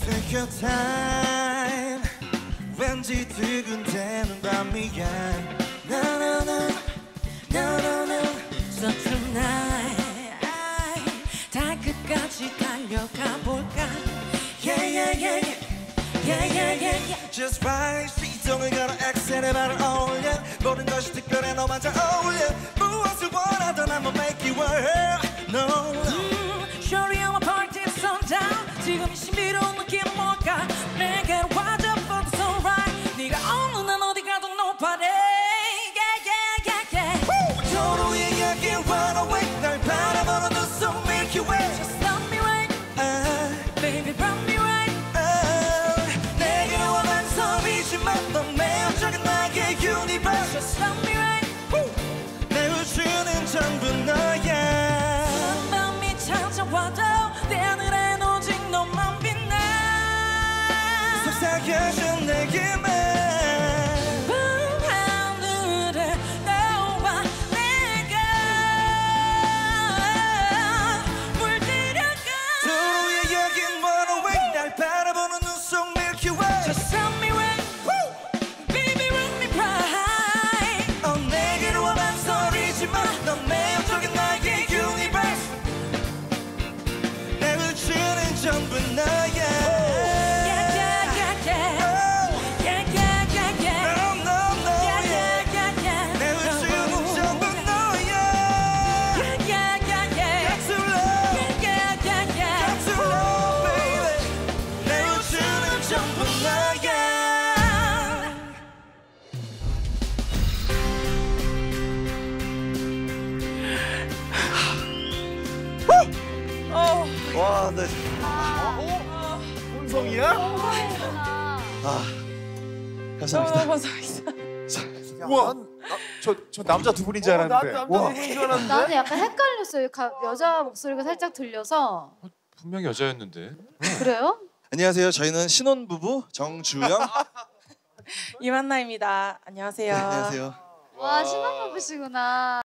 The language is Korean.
Take your time 왠지 두근대는 밤이야 나나나 나나나 So tonight 다 끝까지 달려가 볼까 Yeah yeah yeah yeah Yeah yeah yeah yeah Just right 시동을 걸어 엑셀에 발을 올려 모든 것이 특별해 너만 잘 어울려 무엇을 원하든 I'ma make you work No 음, Shorty I'm a party sundown 지금 이 속삭여준 내게 와, 나 혼성이야? 감사합니다. 우와. 저, 저 남자 두 분인 줄 알았는데. 나도 와. 남자 분인 줄 알았는데. 나는 약간 헷갈렸어요. 가- 여자 목소리가 살짝 들려서 분명 여자였는데. 그래요? 안녕하세요. 저희는 신혼부부 정주영. 이만나입니다. 안녕하세요. 네, 안녕하세요. 와 신혼부부시구나.